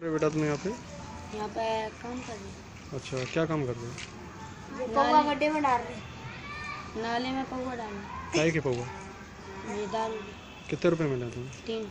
अरे बेटा तुम यहाँ पे? यहाँ पे काम कर रहे अच्छा क्या काम कर रहे हो? पौवा गड्ढे में डाल रहे नाले में पौवा डालना काय के पौवा? ये दाल। कितने रुपए मिले तुम्हें तीन।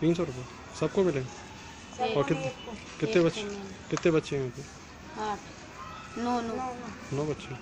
तीन सौ रुपये सबको मिले? और कितने कितने बच्चे कितने बच्चे हैं यहाँ पे? आठ। नौ नौ। नौ बच्चे।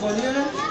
बोलिए ना